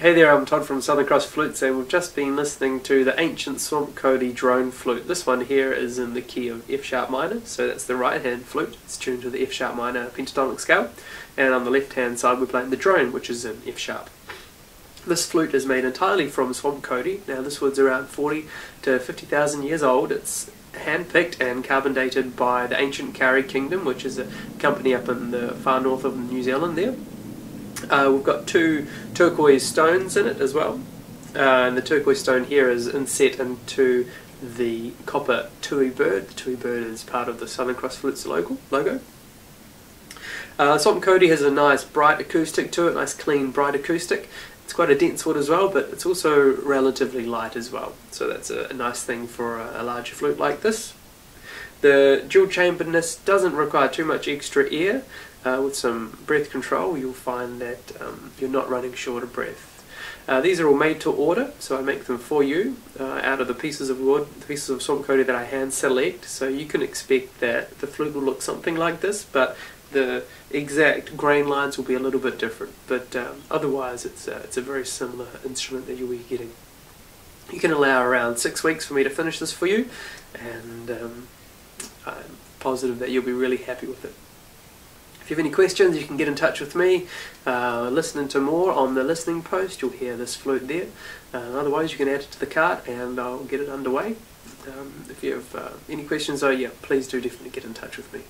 Hey there, I'm Todd from Southern Cross Flutes and we've just been listening to the ancient Swamp Kauri drone flute. This one here is in the key of F sharp minor, so that's the right hand flute. It's tuned to the F sharp minor pentatonic scale. And on the left hand side we're playing the drone, which is in F sharp. This flute is made entirely from Swamp Kauri. Now this wood's around 40 to 50,000 years old. It's hand-picked and carbon dated by the ancient Kauri Kingdom, which is a company up in the far north of New Zealand there. Uh, we've got two turquoise stones in it as well. Uh, and the turquoise stone here is inset into the copper tui bird. The tui bird is part of the Southern Cross Flutes logo. logo. Uh, Swamp Kauri has a nice bright acoustic to it, nice clean bright acoustic. It's quite a dense wood as well, but it's also relatively light as well. So that's a, a nice thing for a, a larger flute like this. The dual chamberedness doesn't require too much extra air, uh, with some breath control, you'll find that um, you're not running short of breath. Uh, these are all made to order, so I make them for you uh, out of the pieces of wood, the pieces of swamp kauri that I hand select. So you can expect that the flute will look something like this, but the exact grain lines will be a little bit different. But um, otherwise, it's a, it's a very similar instrument that you'll be getting. You can allow around six weeks for me to finish this for you, and um, I'm positive that you'll be really happy with it. If you have any questions, you can get in touch with me. Uh, listening to more on the listening post, you'll hear this flute there. Uh, otherwise, you can add it to the cart and I'll get it underway. Um, if you have uh, any questions, though, yeah, please do definitely get in touch with me.